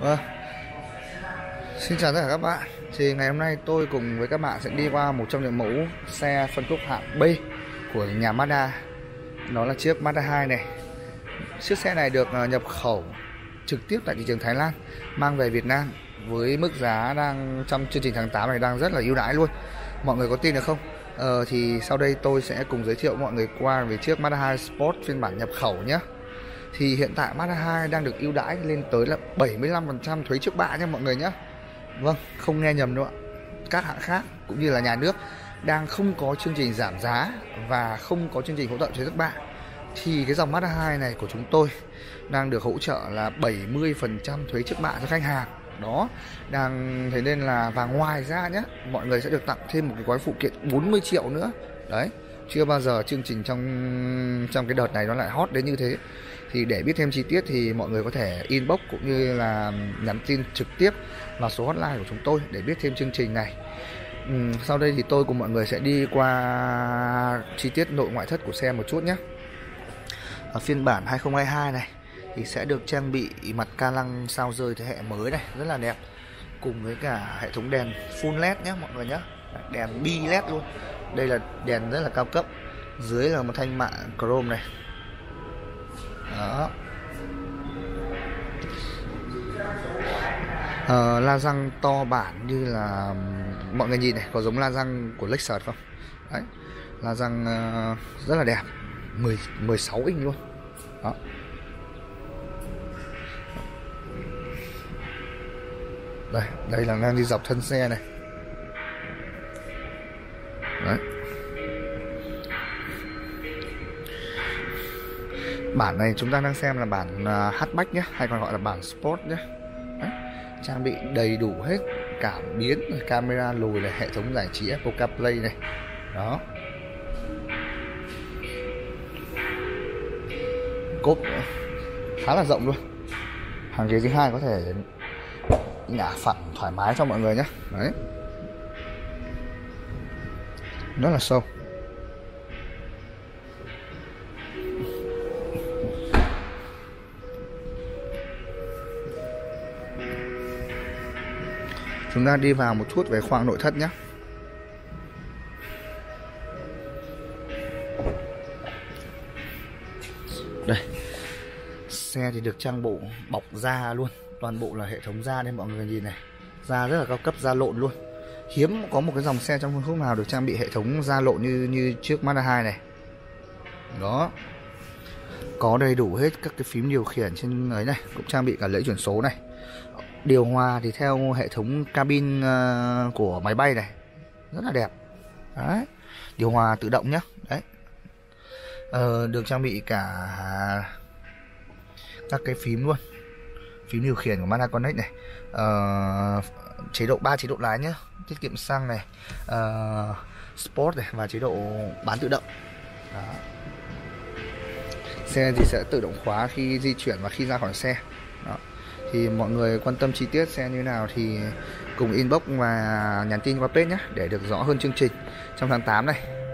Vâng. Xin chào tất cả các bạn. Thì ngày hôm nay tôi cùng với các bạn sẽ đi qua một trong những mẫu xe phân khúc hạng B của nhà Mazda. Đó là chiếc Mazda 2 này. Chiếc xe này được ờ, nhập khẩu trực tiếp tại thị trường Thái Lan Mang về Việt Nam với mức giá đang trong chương trình tháng 8 này đang rất là ưu đãi luôn. Mọi người có tin được không? Ờ, thì sau đây tôi sẽ cùng giới thiệu mọi người qua về chiếc Mazda 2 Sport phiên bản nhập khẩu nhé thì hiện tại Mazda 2 đang được ưu đãi lên tới là 75% thuế trước bạ nha mọi người nhé Vâng, không nghe nhầm đâu ạ. Các hãng khác cũng như là nhà nước đang không có chương trình giảm giá và không có chương trình hỗ trợ thuế trước bạ. Thì cái dòng Mazda 2 này của chúng tôi đang được hỗ trợ là 70% thuế trước bạ cho khách hàng. Đó đang thế nên là và ngoài ra nhé mọi người sẽ được tặng thêm một cái gói phụ kiện 40 triệu nữa. Đấy chưa bao giờ chương trình trong trong cái đợt này nó lại hot đến như thế. Thì để biết thêm chi tiết thì mọi người có thể inbox cũng như là nhắn tin trực tiếp vào số hotline của chúng tôi để biết thêm chương trình này. Ừ, sau đây thì tôi cùng mọi người sẽ đi qua chi tiết nội ngoại thất của xe một chút nhé. Ở phiên bản 2022 này thì sẽ được trang bị mặt ca lăng sao rơi thế hệ mới này rất là đẹp. Cùng với cả hệ thống đèn full led nhé mọi người nhé. Đèn bi led luôn đây là đèn rất là cao cấp. Dưới là một thanh mạ chrome này. Đó. Ờ, la răng to bản như là mọi người nhìn này có giống la răng của Lexus không? Đấy. La răng uh, rất là đẹp. 10 16 inch luôn. Đó. Đây đây là đang đi dọc thân xe này đấy. Bản này chúng ta đang xem là bản uh, hatchback nhé hay còn gọi là bản sport nhé. Đấy. trang bị đầy đủ hết cảm biến camera lùi là hệ thống giải trí Apple CarPlay này. Đó. Cốp. Khá là rộng luôn. Hàng ghế thứ hai có thể ngả phẳng thoải mái cho mọi người nhé. Đấy rất là sâu chúng ta đi vào một chút về khoang nội thất nhé. Đây. Xe thì được trang bộ bọc da luôn. Toàn bộ là hệ thống da nên mọi người nhìn này. Da rất là cao cấp, da lộn luôn hiếm có một cái dòng xe trong phân khúc nào được trang bị hệ thống gia lộ như như chiếc Mazda 2 này. Đó. Có đầy đủ hết các cái phím điều khiển trên ấy này cũng trang bị cả lẫy chuyển số này. Điều hòa thì theo hệ thống cabin ờ, của máy bay này. Rất là đẹp. Đấy. Điều hòa tự động nhé đấy. Ờ, được trang bị cả các cái phím luôn. Phím điều khiển của Mazda Connect này. Ờ, chế độ 3 chế độ lái nhé tiết kiệm xăng này uh, sport này và chế độ bán tự động Đó. xe thì sẽ tự động khóa khi di chuyển và khi ra khỏi xe Đó. thì mọi người quan tâm chi tiết xe như nào thì cùng inbox và nhắn tin qua page nhé để được rõ hơn chương trình trong tháng 8 này